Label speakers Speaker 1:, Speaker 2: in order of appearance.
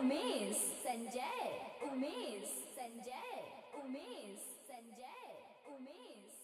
Speaker 1: Umesh. Sanjay. Umesh. Sanjay. Umesh. Sanjay. Umesh.